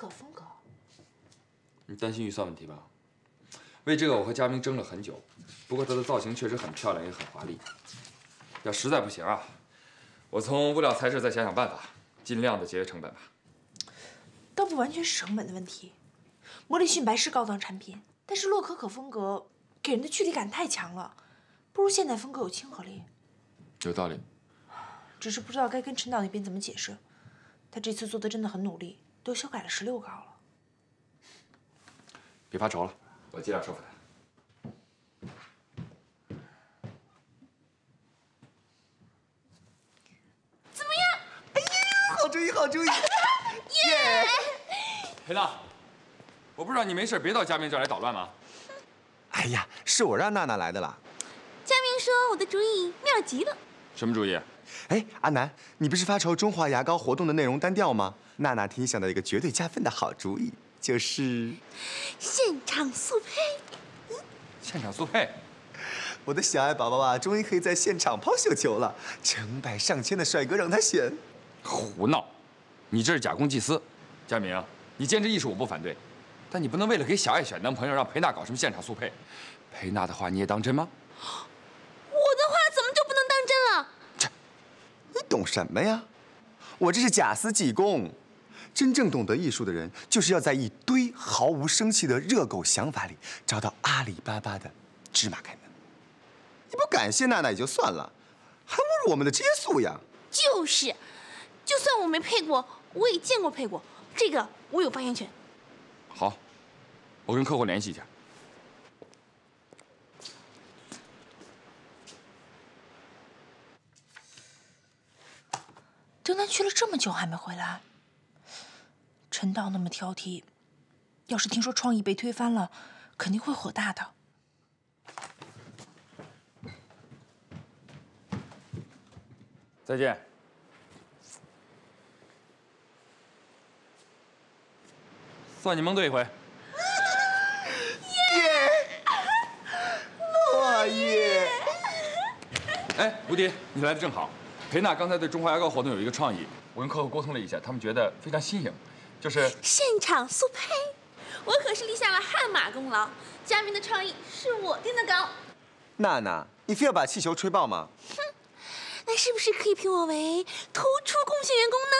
可风格。你担心预算问题吧？为这个我和佳明争了很久。不过她的造型确实很漂亮，也很华丽。要实在不行啊，我从物料材质再想想办法，尽量的节约成本吧。倒不完全是成本的问题。魔力逊白是高档产品，但是洛可可风格给人的距离感太强了，不如现代风格有亲和力。有道理。只是不知道该跟陈导那边怎么解释。他这次做的真的很努力，都修改了十六稿了。别发愁了，我尽量说服他。怎么样？哎呀，好主意，好主意！耶！裴娜，我不知道你没事别到佳明这儿来捣乱吗？哎呀，是我让娜娜来的啦。佳明说我的主意妙极了。什么主意？哎，阿南，你不是发愁中华牙膏活动的内容单调吗？娜娜替你想到一个绝对加分的好主意，就是现场速配。现场速配？我的小爱宝宝啊，终于可以在现场抛绣球了，成百上千的帅哥让他选。胡闹！你这是假公济私。佳明，你坚持艺术我不反对，但你不能为了给小爱选男朋友，让裴娜搞什么现场速配。裴娜的话你也当真吗？我的话怎么就不能当真了？你懂什么呀？我这是假私济公。真正懂得艺术的人，就是要在一堆毫无生气的热狗想法里，找到阿里巴巴的芝麻开门。你不感谢娜娜也就算了，还侮辱我们的职业素养。就是，就算我没配过，我也见过配过，这个我有发言权。好，我跟客户联系一下。郑丹去了这么久还没回来，陈导那么挑剔，要是听说创意被推翻了，肯定会火大的。再见。算你蒙对一回。耶！落叶。哎，吴迪，你来的正好。裴娜刚才对中华牙膏活动有一个创意，我跟客户沟通了一下，他们觉得非常新颖，就是现场速配。我可是立下了汗马功劳，佳明的创意是我定的稿。娜娜，你非要把气球吹爆吗？哼，那是不是可以评我为突出贡献员工呢？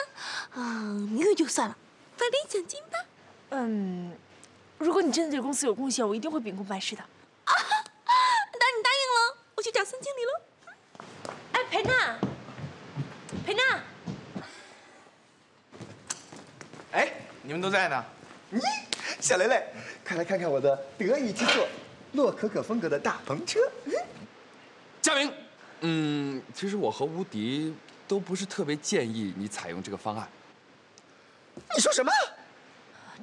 啊，没有就算了，发点奖金吧。嗯，如果你真的对公司有贡献，我一定会秉公办事的。啊，那你答应了，我去找孙经理喽。哎，裴娜。裴娜，哎，你们都在呢。咦，小雷雷，快来看看我的得意之作——洛可可风格的大篷车。佳明，嗯，其实我和吴迪都不是特别建议你采用这个方案。你说什么？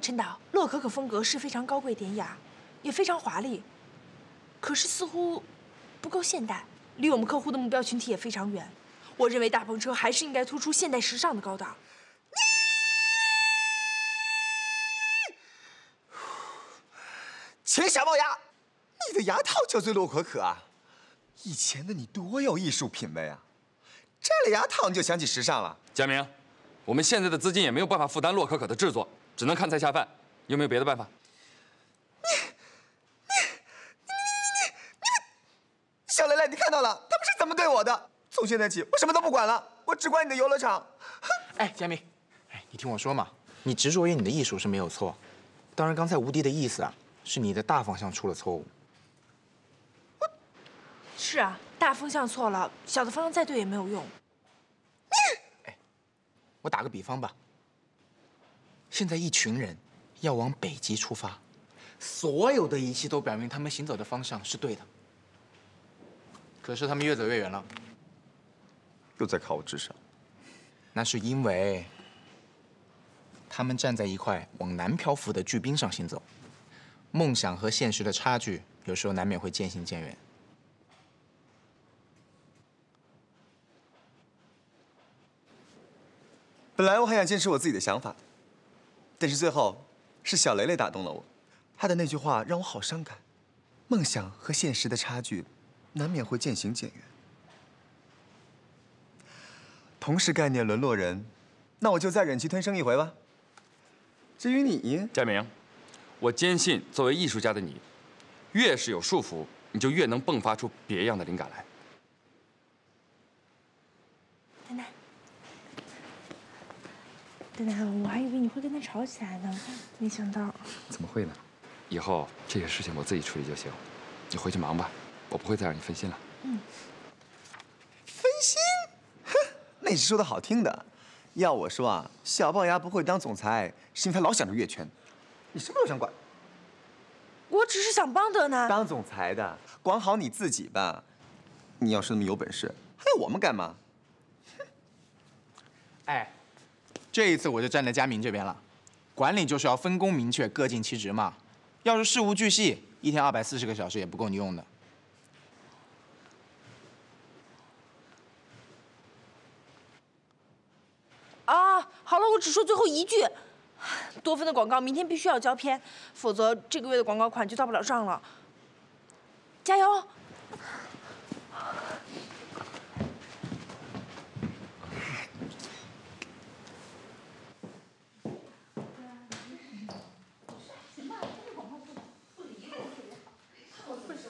陈导，洛可可风格是非常高贵典雅，也非常华丽，可是似乎不够现代，离我们客户的目标群体也非常远。我认为大篷车还是应该突出现代时尚的高档。钱小龅牙，你的牙套叫做洛可可啊！以前的你多有艺术品味啊！摘了牙套你就想起时尚了。佳明，我们现在的资金也没有办法负担洛可可的制作，只能看菜下饭。有没有别的办法？你你你你你你！小雷雷，你看到了，他们是怎么对我的？从现在起，我什么都不管了，我只管你的游乐场。哎，佳明，哎，你听我说嘛，你执着于你的艺术是没有错，当然刚才吴迪的意思啊，是你的大方向出了错误。是啊，大方向错了，小的方向再对也没有用。哎，我打个比方吧，现在一群人要往北极出发，所有的仪器都表明他们行走的方向是对的，可是他们越走越远了。又在考我智商，那是因为他们站在一块往南漂浮的巨冰上行走，梦想和现实的差距有时候难免会渐行渐远。本来我还想坚持我自己的想法，但是最后是小雷雷打动了我，他的那句话让我好伤感。梦想和现实的差距难免会渐行渐远。同时概念沦落人，那我就再忍气吞声一回吧。至于你，佳明，我坚信作为艺术家的你，越是有束缚，你就越能迸发出别样的灵感来。丹丹，丹丹，我还以为你会跟他吵起来呢，没想到。怎么会呢？以后这些事情我自己处理就行，你回去忙吧，我不会再让你分心了。嗯分心？哼，那是说的好听的。要我说啊，小龅牙不会当总裁，是因为他老想着越圈。你什么都想管。我只是想帮德南。当总裁的，管好你自己吧。你要是那么有本事，还要我们干嘛？哎，这一次我就站在佳明这边了。管理就是要分工明确，各尽其职嘛。要是事无巨细，一天二百四十个小时也不够你用的。啊，好了，我只说最后一句。多芬的广告明天必须要交片，否则这个月的广告款就到不了账了。加油！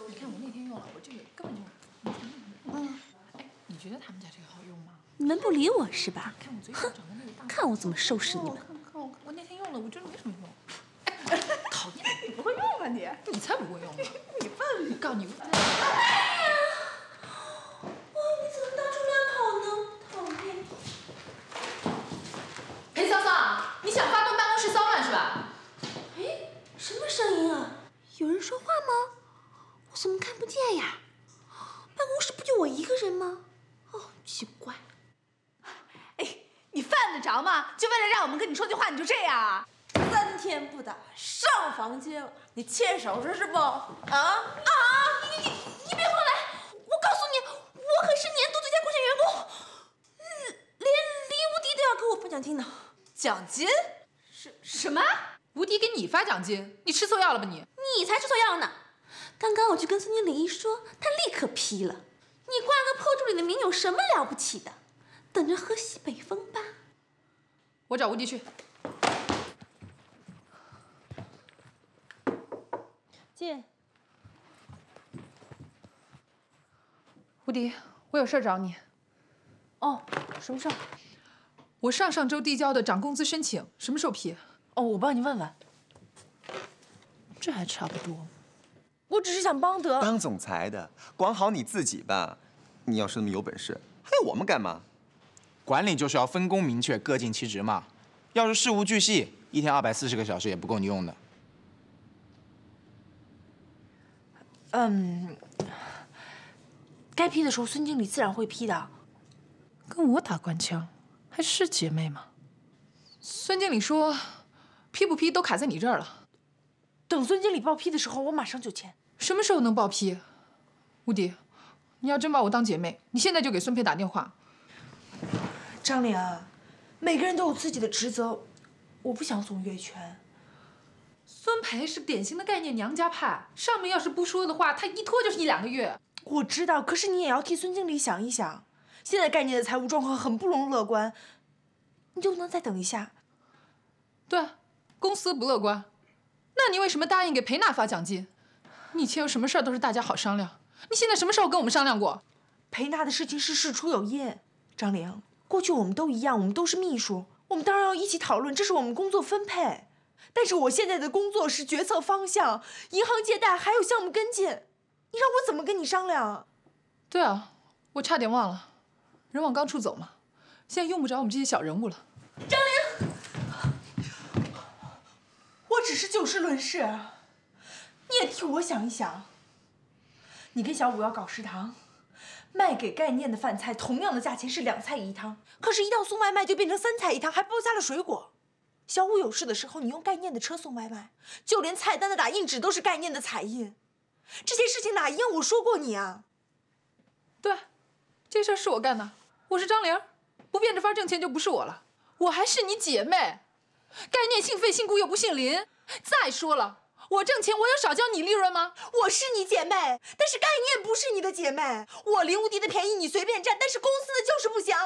你看我那天用了，我这个根本就，嗯，哎，你觉得他们家这个好用吗？你们不理我是吧？看我嘴角长的那个大，看我怎么收拾你们！我，觉得没什么用。哎，讨厌，你不会用吧你？你才不会用呢！你笨！我告诉你，哇，你怎么到处乱跑呢？讨厌！裴桑桑，你想发动办公室骚乱是吧？哎，什么声音啊？有人说话吗？我怎么看不见呀？办公室不就我一个人吗？哦，奇怪。哎，你犯得着吗？就为了让我们跟你说句话，你就这样啊？三天不打上房揭瓦，你欠收拾是不？啊啊！你你你别过来！我告诉你，我可是年度最佳贡献员工，嗯，连林无敌都要给我发奖金呢。奖金？什什么？无敌给你发奖金？你吃错药了吧你？你才吃错药呢！刚刚我去跟孙经理一说，他立刻批了。你挂个破助理的名有什么了不起的？等着喝西北风吧。我找吴迪去。进。吴迪，我有事找你。哦，什么事儿？我上上周递交的涨工资申请什么时候批？哦，我帮你问问。这还差不多。我只是想帮得。当总裁的，管好你自己吧。你要是那么有本事，还要我们干嘛？管理就是要分工明确，各尽其职嘛。要是事无巨细，一天二百四十个小时也不够你用的。嗯，该批的时候孙经理自然会批的。跟我打官腔，还是姐妹吗？孙经理说，批不批都卡在你这儿了。等孙经理报批的时候，我马上就签。什么时候能报批？吴迪，你要真把我当姐妹，你现在就给孙培打电话。张玲，每个人都有自己的职责，我不想总越权。孙培是典型的概念娘家派，上面要是不说的话，他一拖就是一两个月。我知道，可是你也要替孙经理想一想，现在概念的财务状况很不容乐观，你就不能再等一下？对，公司不乐观，那你为什么答应给裴娜发奖金？你以前有什么事儿都是大家好商量，你现在什么时候跟我们商量过？裴娜的事情是事出有因，张玲，过去我们都一样，我们都是秘书，我们当然要一起讨论，这是我们工作分配。但是我现在的工作是决策方向、银行借贷还有项目跟进，你让我怎么跟你商量？对啊，我差点忘了，人往高处走嘛，现在用不着我们这些小人物了。张玲，我只是就事论事，你也替我想一想。你跟小五要搞食堂，卖给概念的饭菜同样的价钱是两菜一汤，可是，一到送外卖就变成三菜一汤，还包加了水果。小五有事的时候，你用概念的车送外卖，就连菜单的打印纸都是概念的彩印，这些事情哪一样我说过你啊？对，这事儿是我干的，我是张玲，不变着法挣钱就不是我了，我还是你姐妹。概念姓费姓顾又不姓林，再说了，我挣钱我有少交你利润吗？我是你姐妹，但是概念不是你的姐妹。我林无敌的便宜你随便占，但是公司的就是不行。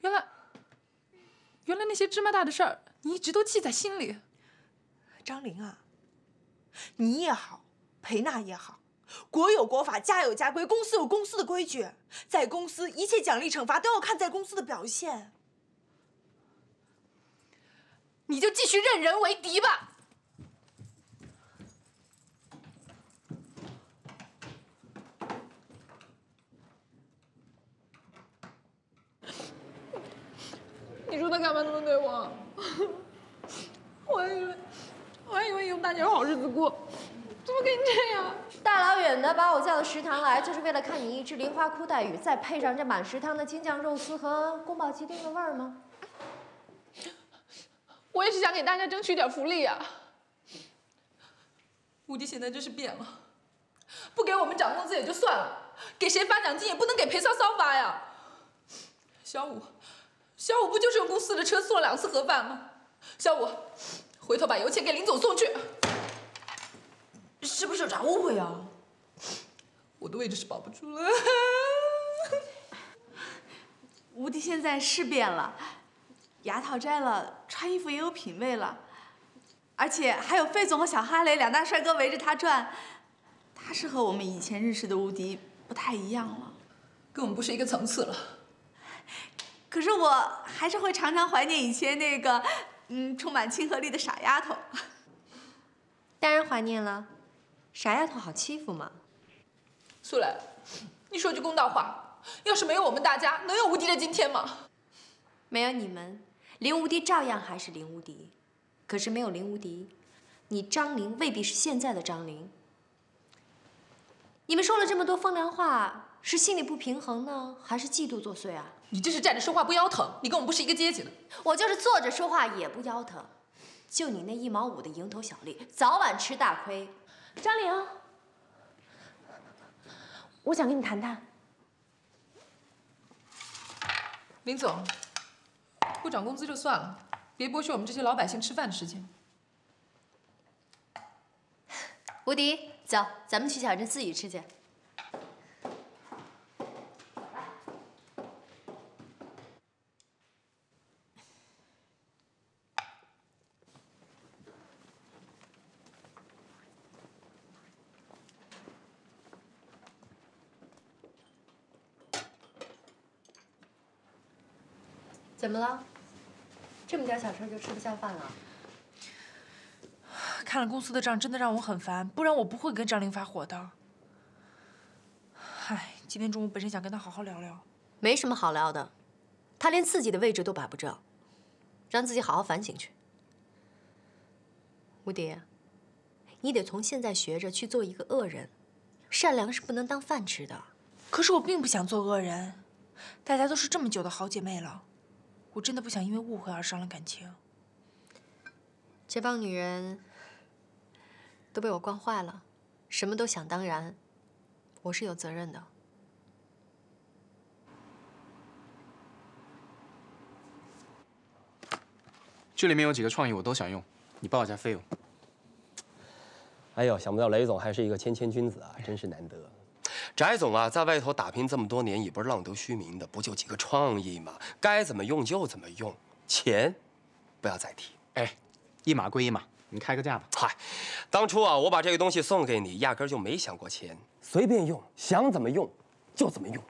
原来。原来那些芝麻大的事儿，你一直都记在心里。张玲啊，你也好，裴娜也好，国有国法，家有家规，公司有公司的规矩，在公司一切奖励惩罚都要看在公司的表现。你就继续任人为敌吧。你说他干嘛这么对我？我还以为，我还以为有大家好日子过，怎么可以这样？大老远的把我叫到食堂来，就是为了看你一只梨花裤带雨，再配上这满食堂的京酱肉丝和宫保鸡丁的味儿吗？我也是想给大家争取点福利呀、吴迪现在真是变了，不给我们涨工资也就算了，给谁发奖金也不能给裴骚骚发呀。小五，小五不就是用公司的车送了两次盒饭吗？小五，回头把油钱给林总送去。是不是有啥误会啊？我的位置是保不住了。吴迪现在是变了，牙套摘了，穿衣服也有品味了，而且还有费总和小哈雷两大帅哥围着他转，他是和我们以前认识的吴迪不太一样了。跟我们不是一个层次了。可是我还是会常常怀念以前那个，嗯，充满亲和力的傻丫头。当然怀念了，傻丫头好欺负吗？素来，你说句公道话，要是没有我们大家，能有无敌的今天吗？没有你们，林无敌照样还是林无敌。可是没有林无敌，你张玲未必是现在的张玲。你们说了这么多风凉话，是心里不平衡呢，还是嫉妒作祟啊？你这是站着说话不腰疼，你跟我们不是一个阶级的。我就是坐着说话也不腰疼。就你那一毛五的蝇头小利，早晚吃大亏。张玲，我想跟你谈谈。林总，不涨工资就算了，别剥削我们这些老百姓吃饭的时间。无敌，走，咱们去小镇自己吃去。怎么了？这么点小事就吃不下饭了？看了公司的账，真的让我很烦，不然我不会跟张玲发火的。唉，今天中午本身想跟她好好聊聊，没什么好聊的，她连自己的位置都摆不正，让自己好好反省去。吴迪，你得从现在学着去做一个恶人，善良是不能当饭吃的。可是我并不想做恶人，大家都是这么久的好姐妹了，我真的不想因为误会而伤了感情。这帮女人都被我惯坏了，什么都想当然，我是有责任的。这里面有几个创意我都想用，你报一下费用。哎呦，想不到雷总还是一个谦谦君子啊，真是难得。翟总啊，在外头打拼这么多年，也不是浪得虚名的，不就几个创意吗？该怎么用就怎么用，钱不要再提。哎，一码归一码，你开个价吧。嗨，当初啊，我把这个东西送给你，压根就没想过钱，随便用，想怎么用就怎么用。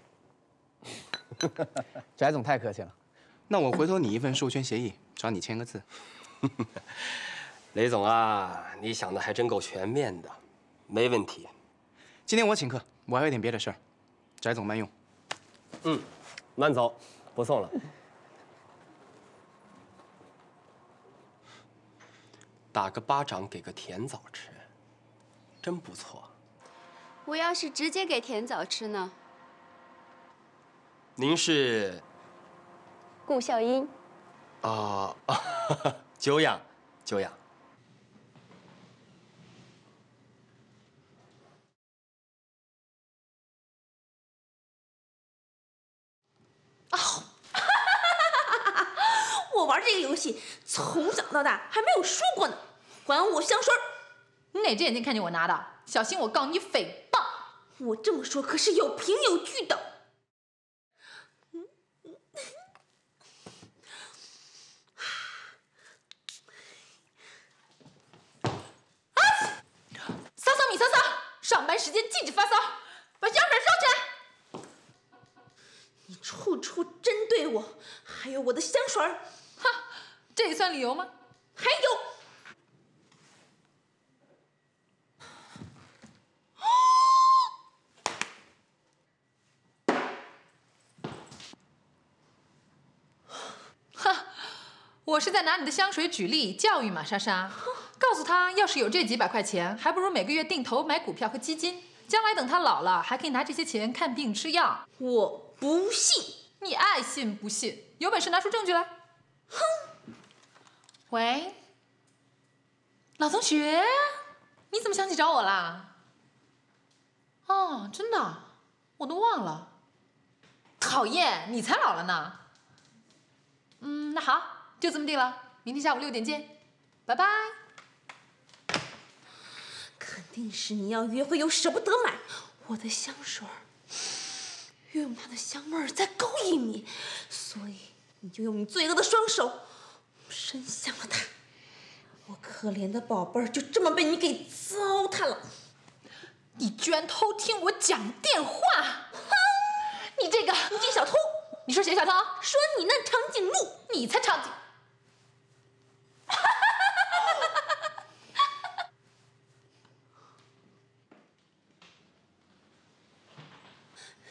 翟总太客气了，那我回头拟一份授权协议，找你签个字。雷总啊，你想的还真够全面的，没问题。今天我请客，我还有点别的事儿，翟总慢用。嗯，慢走，不送了。打个巴掌给个甜枣吃，真不错。我要是直接给甜枣吃呢？您是顾笑英，啊、久仰久仰。玩这个游戏，从小到大还没有输过呢。还我香水！你哪只眼睛看见我拿的？小心我告你诽谤。我这么说可是有凭有据的。啊，骚骚米骚骚，上班时间禁止发骚，把香水收起来。你处处针对我，还有我的香水。这也算理由吗？还有。哈，我是在拿你的香水举例教育马莎莎，告诉她，要是有这几百块钱，还不如每个月定投买股票和基金，将来等她老了，还可以拿这些钱看病吃药。我不信，你爱信不信，有本事拿出证据来。哼！喂，老同学，你怎么想起找我啦？哦，真的，我都忘了。讨厌，你才老了呢。嗯，那好，就这么定了，明天下午六点见，拜拜。肯定是你要约会又舍不得买我的香水儿，用它的香味儿在勾引你，所以你就用你罪恶的双手伸向了他。我可怜的宝贝儿就这么被你给糟蹋了。你居然偷听我讲电话！哼，你这个你这小偷！你说谁小偷？说你那长颈鹿，你才长颈。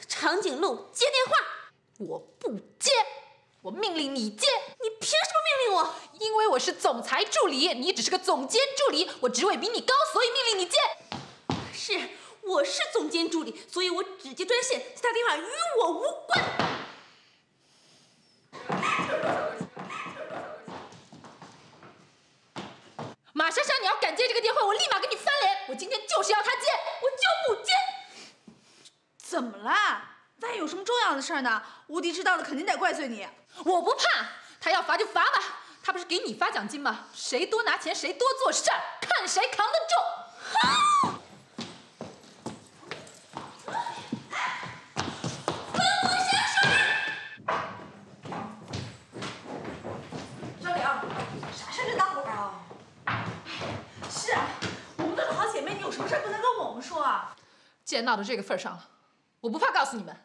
长颈鹿接电话，我不接，我命令你接。我？是总裁助理，你只是个总监助理，我职位比你高，所以命令你接。是，我是总监助理，所以我只接专线，其他电话与我无关。马莎莎，你要敢接这个电话，我立马跟你翻脸！我今天就是要他接，我就不接。怎么啦？万一有什么重要的事呢？吴迪知道了肯定得怪罪你。我不怕，他要罚就罚吧。他不是给你发奖金吗？谁多拿钱谁多做事儿，看谁扛得住。张玲，啥事这大火啊？是啊，我们都是好姐妹，你有什么事不能跟我们说啊？既然闹到这个份上了，我不怕告诉你们，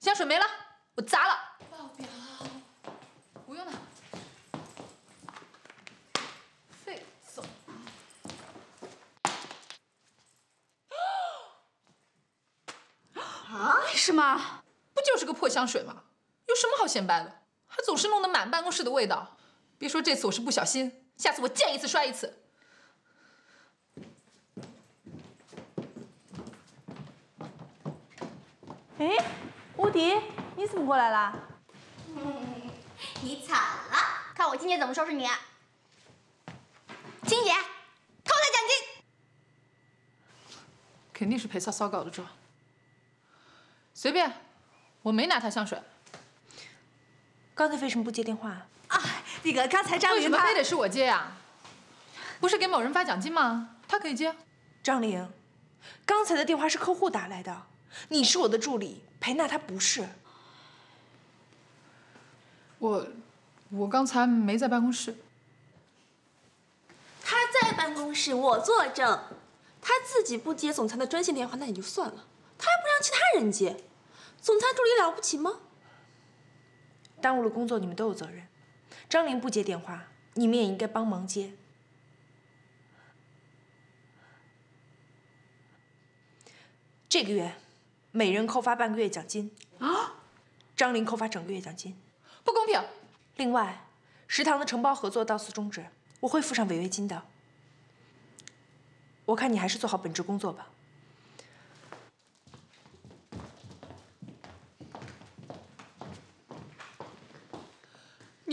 香水没了，我砸了。报表，不用了。费总。啊？为什么？不就是个破香水吗？有什么好显摆的？还总是弄得满办公室的味道。别说这次我是不小心，下次我见一次摔一次。哎，乌迪，你怎么过来了？你惨了，看我今天怎么收拾你！青姐，偷来奖金。肯定是裴骚骚搞的状。随便，我没拿他香水。刚才为什么不接电话？啊，那个刚才张为什么玲她非得是我接呀？不是给某人发奖金吗？他可以接。张玲，刚才的电话是客户打来的，你是我的助理，裴娜她不是。我，我刚才没在办公室。他在办公室，我作证。他自己不接总裁的专线电话，那也就算了，他还不让其他人接，总裁助理了不起吗？耽误了工作，你们都有责任。张玲不接电话，你们也应该帮忙接。这个月，每人扣发半个月奖金啊，张玲扣发整个月奖金，不公平。另外，食堂的承包合作到此终止，我会付上违约金的。我看你还是做好本职工作吧。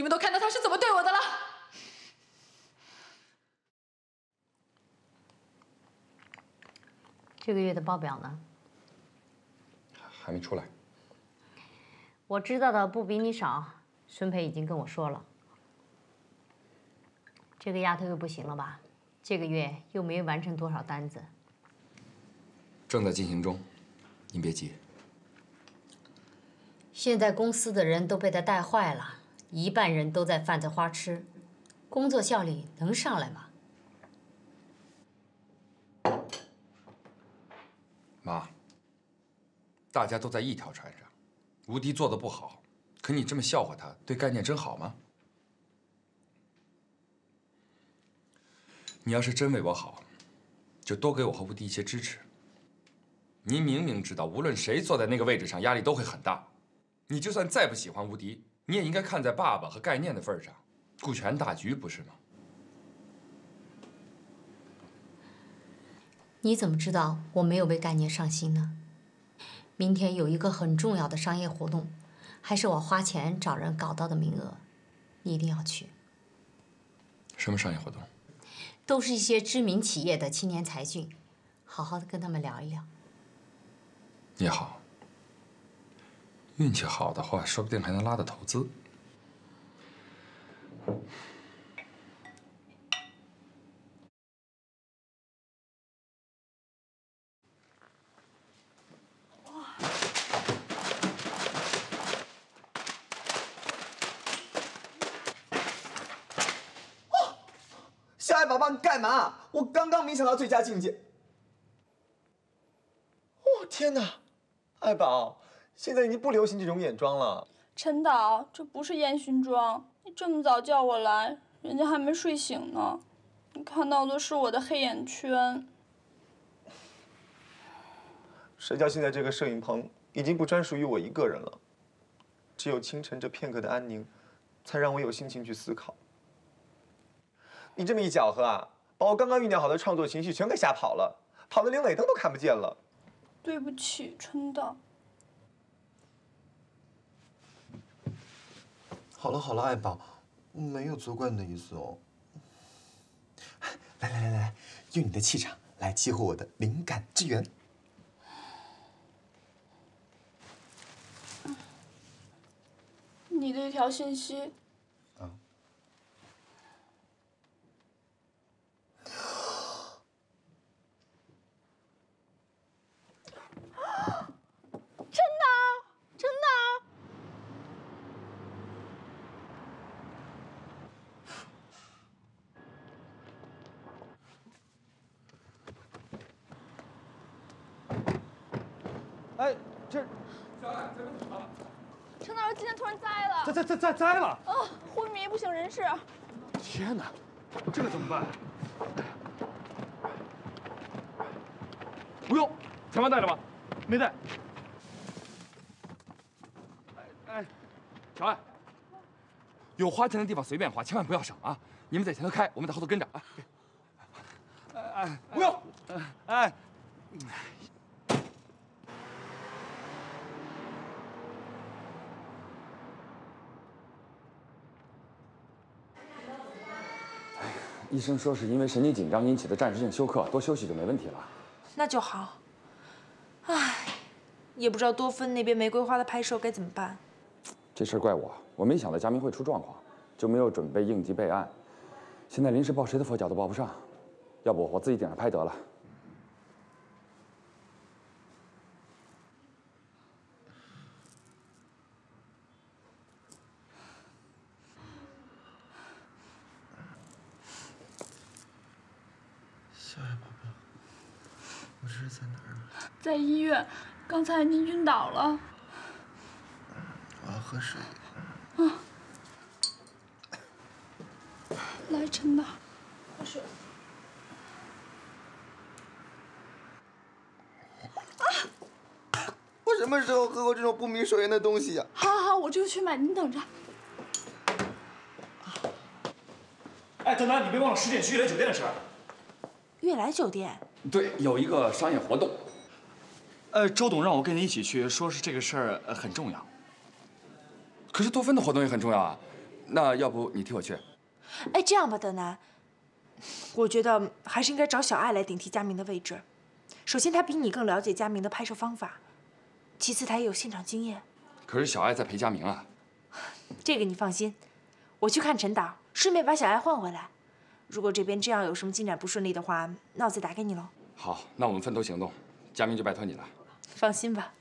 你们都看到他是怎么对我的了。这个月的报表呢？还没出来。我知道的不比你少，孙培已经跟我说了。这个丫头又不行了吧？这个月又没完成多少单子。正在进行中，您别急。现在公司的人都被他带坏了，一半人都在犯着花痴，工作效率能上来吗？妈，大家都在一条船上，吴迪做的不好，可你这么笑话他，对概念真好吗？你要是真为我好，就多给我和吴迪一些支持。您明明知道，无论谁坐在那个位置上，压力都会很大。你就算再不喜欢吴迪，你也应该看在爸爸和概念的份上，顾全大局，不是吗？你怎么知道我没有为概念上心呢？明天有一个很重要的商业活动，还是我花钱找人搞到的名额，你一定要去。什么商业活动？都是一些知名企业的青年才俊，好好的跟他们聊一聊。你好，运气好的话，说不定还能拉到投资。小爱宝宝，你干嘛？我刚刚冥想到最佳境界。哦天哪，爱宝，现在已经不流行这种眼妆了。陈导，这不是烟熏妆。你这么早叫我来，人家还没睡醒呢。你看到的是我的黑眼圈。谁叫现在这个摄影棚已经不专属于我一个人了？只有清晨这片刻的安宁，才让我有心情去思考。你这么一搅和啊，把我刚刚酝酿好的创作情绪全给吓跑了，跑得连尾灯都看不见了。对不起，陈导。好了好了，爱宝，没有责怪你的意思哦。来来来来，用你的气场来激活我的灵感之源。你的一条信息。真的，真的。哎，这陈导今天突然栽了。栽了！啊，昏迷不省人事。天哪，这可怎么办？不用，钱包带着吗？没带。哎哎，小爱，有花钱的地方随便花，千万不要省啊！你们在前头开，我们在后头跟着啊。哎哎，不用。哎。医生说是因为神经紧张引起的暂时性休克，多休息就没问题了。那就好。唉，也不知道多芬那边玫瑰花的拍摄该怎么办。这事儿怪我，我没想到佳明会出状况，就没有准备应急备案。现在临时抱谁的佛脚都抱不上，要不我自己顶着拍得了。小爱宝宝，我这是在哪儿啊？刚才您晕倒了。我要喝水。啊。来，陈导，喝水。我什么时候喝过这种不明所源的东西呀、好，好，好，我就去买，您等着。哎，等等，你别忘了十点去悦来酒店的事儿。悦来酒店。对，有一个商业活动。呃，周董让我跟你一起去，说是这个事儿呃很重要。可是多芬的活动也很重要啊，那要不你替我去？哎，这样吧，德南，我觉得还是应该找小艾来顶替佳明的位置。首先，他比你更了解佳明的拍摄方法；其次，他也有现场经验。可是小艾在陪佳明啊。这个你放心，我去看陈导，顺便把小艾换回来。如果这边这样有什么进展不顺利的话，那我再打给你喽。好，那我们分头行动，佳明就拜托你了。放心吧。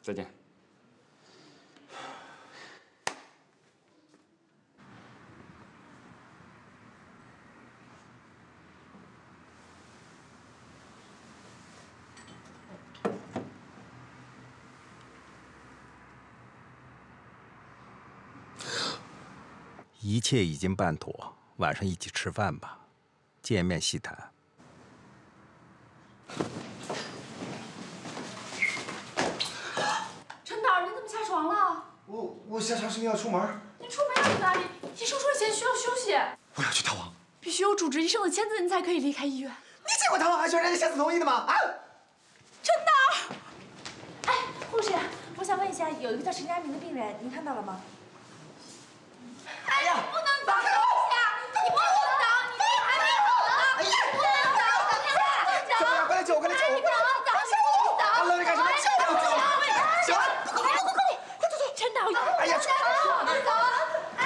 再见。一切已经办妥晚上一起吃饭吧。见面细谈。我我下床是因为要出门。你出门要去哪里？医生说钱需要休息。我要去逃亡。必须有主治医生的签字，你才可以离开医院。你见过逃亡还需要人家签字同意的吗？啊！真的，哎，护士，我想问一下，有一个叫陈佳明的病人，您看到了吗？哎呀，不能走，等一下，你不能走，你病还没好呢，哎呀，不能走，等一下，小杨，快来救我，快来救我！走，走，走，走，你干什么？救我！小安，快快快快快，快走走！陈导，哎呀，走，走，哎。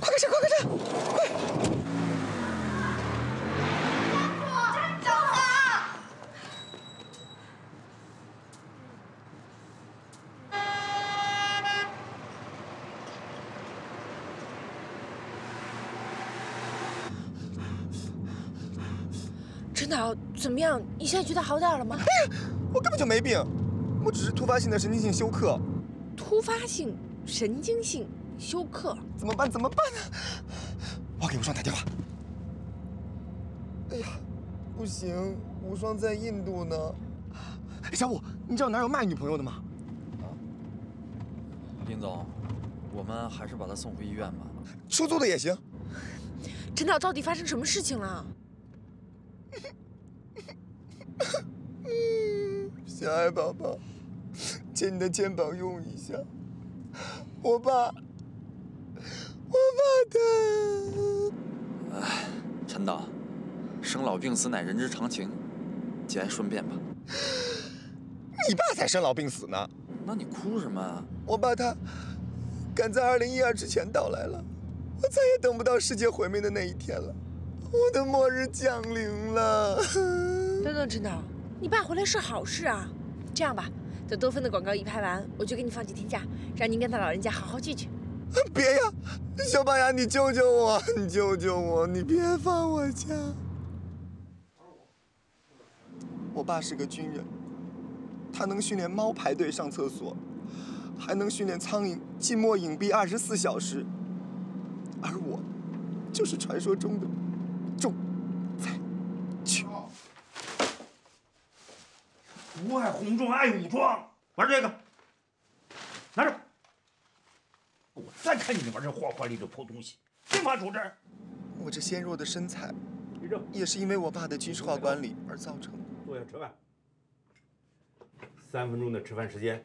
快快上，快快上，快！陈导，怎么样？你现在觉得好点了吗？哎呀，我根本就没病，我只是突发性的神经性休克。突发性神经性休克，怎么办？怎么办呢？我给无双打电话。哎呀，不行，无双在印度呢。小五，你知道哪有卖女朋友的吗？林总，我们还是把她送回医院吧。出租的也行。陈导，到底发生什么事情了？小爱宝宝，借你的肩膀用一下。我爸，我爸他……哎，陈导，生老病死乃人之常情，节哀顺变吧。你爸才生老病死呢。那你哭什么啊？我爸他赶在二零一二之前到来了，我再也等不到世界毁灭的那一天了，我的末日降临了。等等，陈导，你爸回来是好事啊。这样吧，等多芬的广告一拍完，我就给你放几天假，让您跟他老人家好好聚聚。别呀，小板牙，你救救我，你救救我，你别放我家。我爸是个军人，他能训练猫排队上厕所，还能训练苍蝇静默隐蔽二十四小时，而我，就是传说中的重灾区。不爱红装爱武装，玩这个，拿着。我再看你玩这花花绿的破东西，刑法处置。我这纤弱的身材，也是因为我爸的军事化管理而造成的。坐下吃饭。三分钟的吃饭时间。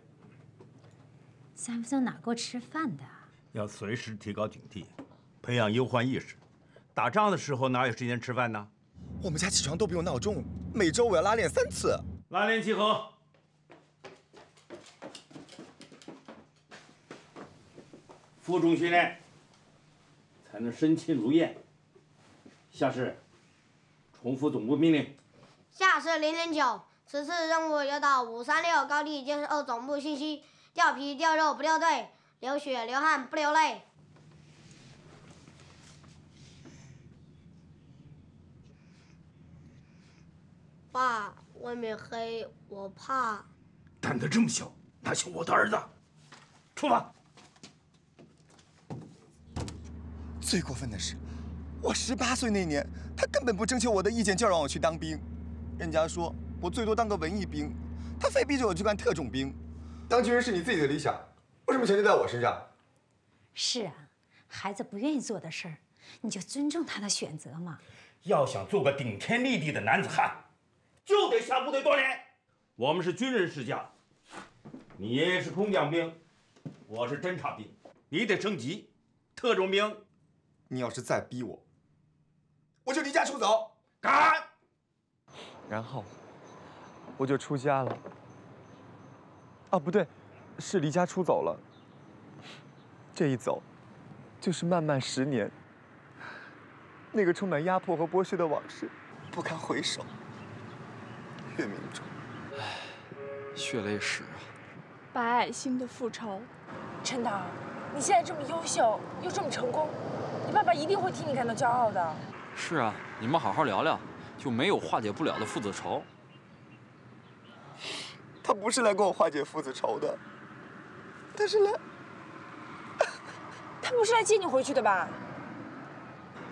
三分钟哪够吃饭的？要随时提高警惕，培养忧患意识。打仗的时候哪有时间吃饭呢？我们家起床都不用闹钟，每周我要拉练三次。拉练集合。负重训练，才能身轻如燕。下士，重复总部命令。下士零零九，此次任务要到五三六高地接收总部信息，掉皮掉肉不掉队，流血流汗不流泪。爸，外面黑，我怕。胆子这么小，哪像我的儿子？出发。最过分的是，我十八岁那年，他根本不征求我的意见就让我去当兵。人家说我最多当个文艺兵，他非逼着我去干特种兵。当军人是你自己的理想，为什么强求在我身上？是啊，孩子不愿意做的事儿，你就尊重他的选择嘛。要想做个顶天立地的男子汉，就得下部队锻炼。我们是军人世家，你爷爷是空降兵，我是侦察兵，你得升级，特种兵。你要是再逼我，我就离家出走。敢！然后我就出家了。啊，不对，是离家出走了。这一走，就是漫漫十年。那个充满压迫和剥削的往事，不堪回首。月明中，唉，血泪史啊！把爱心的复仇。陈导，你现在这么优秀，又这么成功，你爸爸一定会替你感到骄傲的。是啊，你们好好聊聊，就没有化解不了的父子仇。他不是来跟我化解父子仇的，他是来 他不是来接你回去的吧？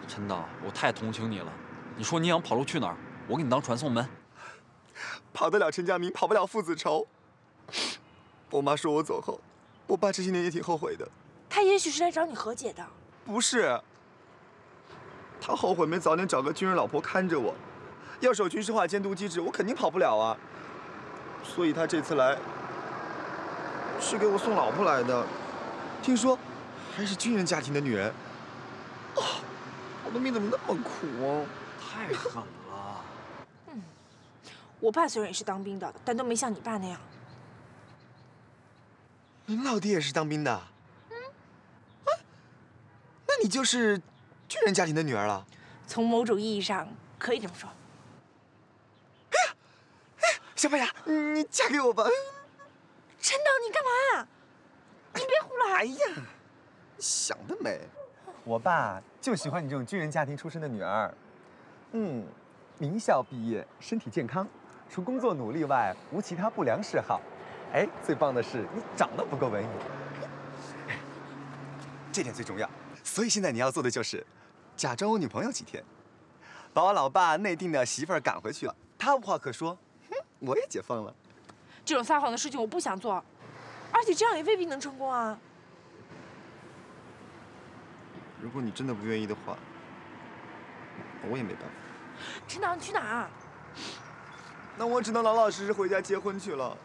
陈导，我太同情你了。你说你想跑路去哪儿？我给你当传送门。跑得了陈家明，跑不了父子仇。我妈说我走后，我爸这些年也挺后悔的。他也许是来找你和解的。不是，他后悔没早点找个军人老婆看着我。要是有军事化监督机制，我肯定跑不了啊。所以他这次来是给我送老婆来的。听说还是军人家庭的女人。啊，我的命怎么那么苦啊？太狠了。嗯，我爸虽然也是当兵的，但都没像你爸那样。您老爹也是当兵的。嗯。啊，那你就是军人家庭的女儿了。从某种意义上可以这么说。哎呀，哎呀，小白牙，你嫁给我吧。陈导，你干嘛？你别胡来！哎呀，想得美！我爸就喜欢你这种军人家庭出身的女儿。嗯，名校毕业，身体健康，除工作努力外无其他不良嗜好。哎，最棒的是你长得不够文艺，这点最重要。所以现在你要做的就是假装我女朋友几天，把我老爸内定的媳妇儿赶回去了，他无话可说，哼，我也解放了。这种撒谎的事情我不想做，而且这样也未必能成功啊。如果你真的不愿意的话，我也没办法。陈导，你去哪儿？那我只能老老实实回家结婚去了。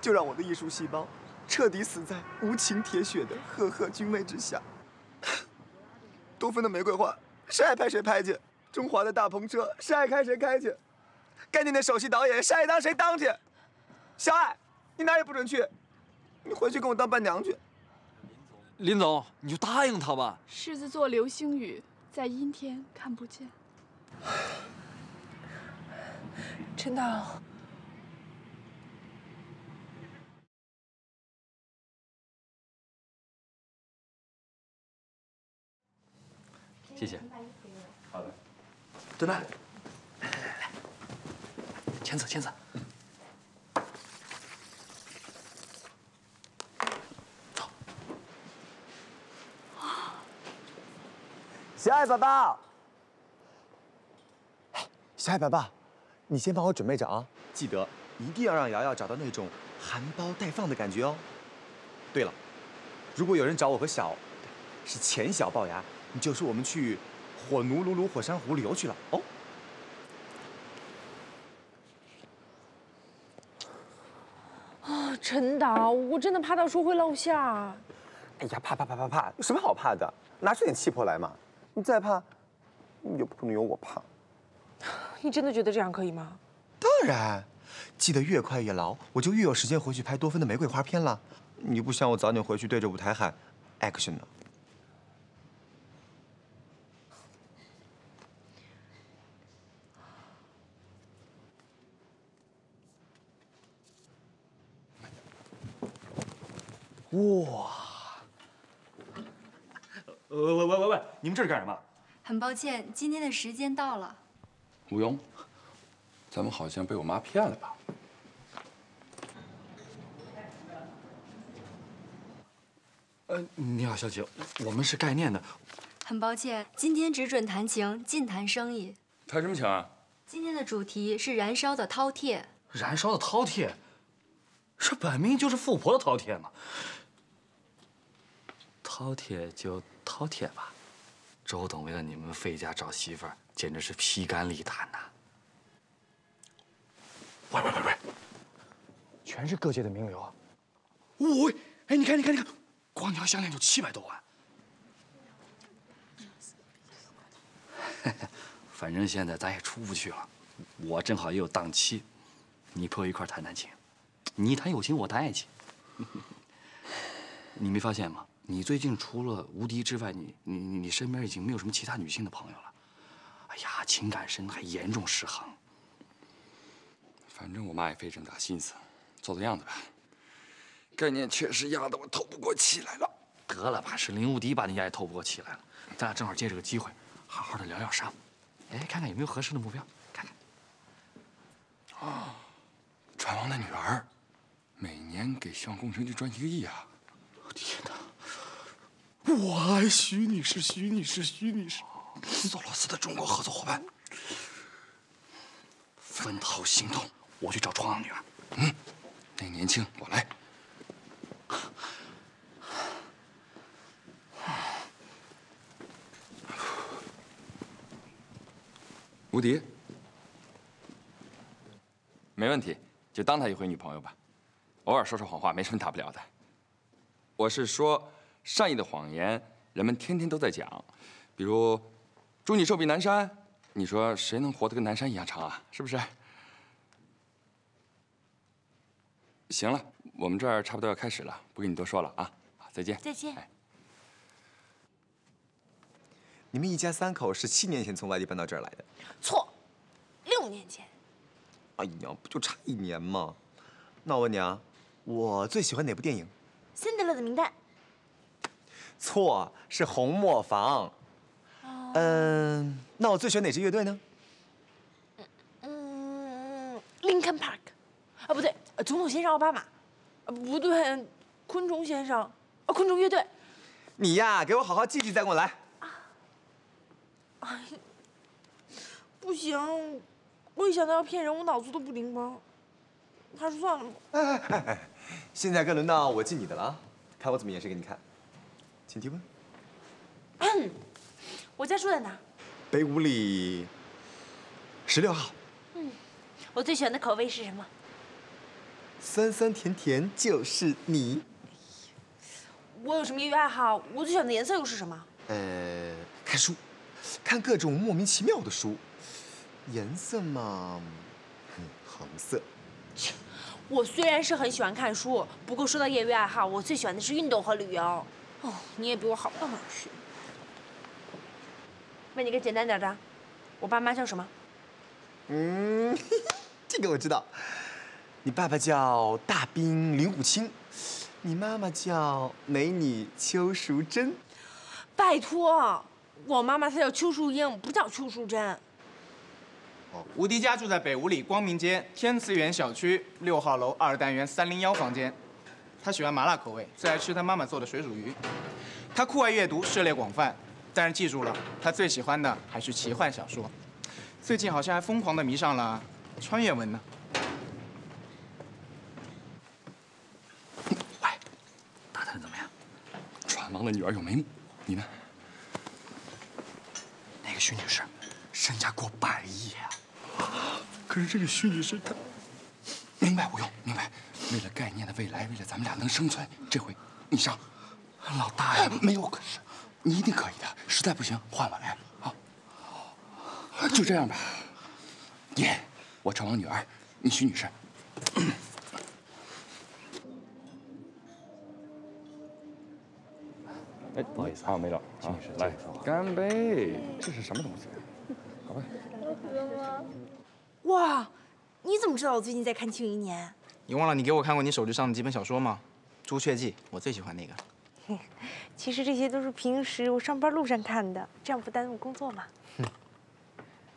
就让我的艺术细胞彻底死在无情铁血的赫赫军威之下。多芬的玫瑰花，谁爱拍谁拍去；中华的大篷车，谁爱开谁开去；概念的首席导演，谁爱当谁当去。小爱，你哪也不准去，你回去跟我当伴娘去。林总，你就答应他吧。狮子座流星雨，在阴天看不见。陈导。谢谢。好的。真的。来来来来，签字签字。走。小爱宝宝，小爱宝宝，你先帮我准备着啊！记得一定要让瑶瑶找到那种含苞待放的感觉哦。对了，如果有人找我和小，是钱小龅牙。你就说我们去火奴鲁鲁火山湖旅游去了哦。啊，陈导，我真的怕到时候会露馅。哎呀，怕怕怕怕怕，有什么好怕的？拿出点气魄来嘛！你再怕，也不能有我怕。你真的觉得这样可以吗？当然，记得越快越牢，我就越有时间回去拍多芬的玫瑰花片了。你不想我早点回去对着舞台喊 action 呢？哇！喂喂喂喂喂，你们这是干什么？很抱歉，今天的时间到了。吴庸，咱们好像被我妈骗了吧？呃，你好，小姐，我们是概念的。很抱歉，今天只准谈情，禁谈生意。谈什么情啊？今天的主题是燃烧的饕餮。燃烧的饕餮？这本命就是富婆的饕餮嘛。饕餮就饕餮吧，周董为了你们费家找媳妇儿，简直是披肝沥胆呐！喂喂喂喂，全是各界的名流啊！喂，哎，你看你看你看，光条项链就七百多万。反正现在咱也出不去了，我正好也有档期，你陪我一块谈谈情，你谈友情，我谈爱情。你没发现吗？你最近除了吴迪之外，你你你身边已经没有什么其他女性的朋友了。哎呀，情感深还严重失衡。反正我妈也费这么大心思，做做样子吧。概念确实压得我透不过气来了。得了吧，是林无敌把你压得透不过气来了。咱俩正好借这个机会，好好的聊聊商。哎，看看有没有合适的目标，看看。啊，船王的女儿，每年给希望工程就赚一个亿啊！我天哪！我爱徐女士，徐女士，徐女士，索罗斯的中国合作伙伴。分头行动，我去找船王女儿。嗯，那年轻，我来。无敌，没问题，就当她一回女朋友吧，偶尔说说谎话没什么大不了的。我是说，善意的谎言，人们天天都在讲，比如“祝你寿比南山”，你说谁能活得跟南山一样长啊？是不是？行了，我们这儿差不多要开始了，不跟你多说了啊。好，再见。再见。你们一家三口是七年前从外地搬到这儿来的？错，六年前。哎呀，不就差一年吗？那我问你啊，我最喜欢哪部电影？《辛德勒的名单》。错，是《红磨坊》。嗯，那我最喜欢哪支乐队呢？嗯，Lincoln Park。啊，不对，总统先生奥巴马。啊，不对，昆虫先生。啊，昆虫乐队。你呀，给我好好记记，再跟我来。哎，不行，我一想到要骗人，我脑子都不灵光。还是算了吧。哎哎哎哎，现在该轮到我记你的了啊！看我怎么演示给你看。请提问。我家住在哪？北五里十六号。嗯，我最喜欢的口味是什么？酸酸甜甜就是你。我有什么业余爱好？我最喜欢的颜色又是什么？呃，看书，看各种莫名其妙的书。颜色嘛，嗯，红色。切我虽然是很喜欢看书，不过说到业余爱好，我最喜欢的是运动和旅游。哦，你也比我好不到哪去。问你个简单点的，我爸妈叫什么？嗯，这个我知道。你爸爸叫大兵林武清，你妈妈叫美女邱淑贞。拜托，我妈妈她叫邱淑英，不叫邱淑贞。吴迪家住在北五里光明街天慈园小区六号楼二单元三零幺房间。他喜欢麻辣口味，最爱吃他妈妈做的水煮鱼。他酷爱阅读，涉猎广泛，但是记住了，他最喜欢的还是奇幻小说。最近好像还疯狂的迷上了穿越文呢。喂，打探的怎么样？船王的女儿有眉目，你呢？那个徐女士，身价过百亿啊！可是这个徐女士她，明白无用，明白。为了概念的未来，为了咱们俩能生存，这回你上。老大呀，没有可是，你一定可以的。实在不行，换我来啊！就这样吧。耶，我成王女儿，你徐女士。哎，不好意思啊，没找啊，来，干杯！这是什么东西？好吧。哇，你怎么知道我最近在看《庆余年你忘了你给我看过你手机上的几本小说吗？《朱雀记》，我最喜欢那个。》？其实这些都是平时我上班路上看的，这样不耽误工作嘛。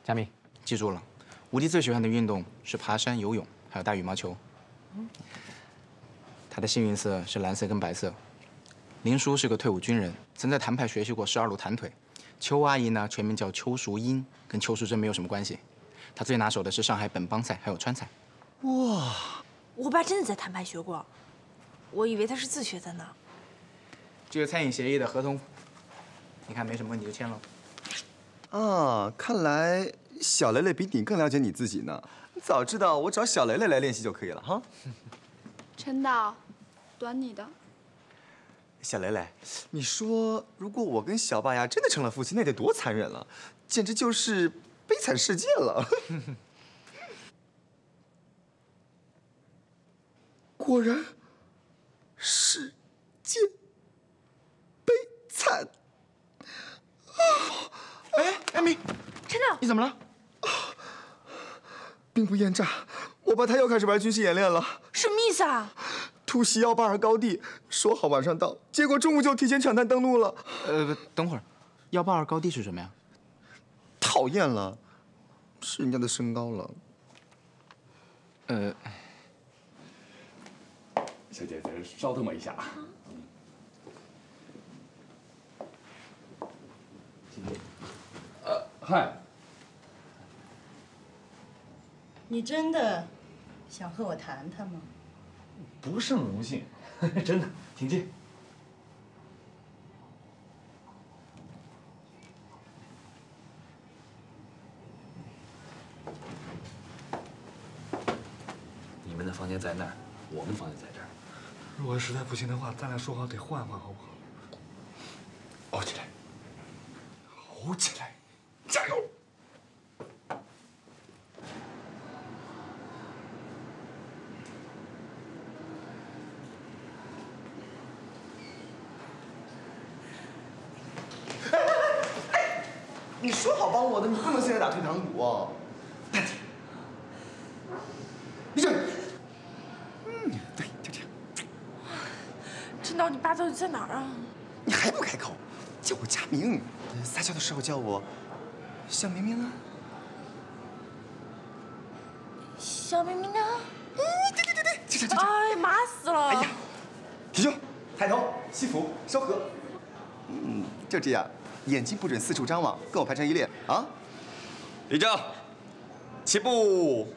佳明，记住了，吴迪最喜欢的运动是爬山、游泳，还有打羽毛球。他的幸运色是蓝色跟白色。林叔是个退伍军人，曾在谭派学习过十二路弹腿。邱阿姨呢，全名叫邱淑英，跟邱淑贞没有什么关系。她最拿手的是上海本帮菜，还有川菜。哇，我爸真的在谭派学过，我以为他是自学的呢。这个餐饮协议的合同，你看没什么问题就签了。啊，看来小雷雷比你更了解你自己呢。早知道我找小雷雷来练习就可以了哈。陈导，短你的。小雷雷，你说如果我跟小爸呀真的成了夫妻，那得多残忍了，简直就是悲惨世界了。果然，世界悲惨。哎，艾米，陈导，你怎么了？兵不厌诈，我爸他又开始玩军事演练了。什么意思啊？突袭幺八二高地，说好晚上到，结果中午就提前抢滩登陆了。呃，等会儿，幺八二高地是什么呀？讨厌了，是人家的身高了。呃，小姐姐，稍等我一下啊。呃，嗨，你真的想和我谈谈吗？不胜荣幸，真的，请进。你们的房间在那儿，我们房间在这儿。如果实在不行的话，咱俩说好得换换，好不好？哦起来，熬起来，加油！你说好帮我的，你不能现在打退堂鼓啊！大姐，立正。嗯，对，就这样。陈导，你爸到底在哪儿啊？你还不开口？叫我佳明，撒娇的时候叫我小明明啊。小明明啊！嗯，对对对对，就这就这。哎，麻死了！哎呀，提胸，抬头，西服，收合。嗯，就这样，眼睛不准四处张望，跟我排成一列啊！立正，起步，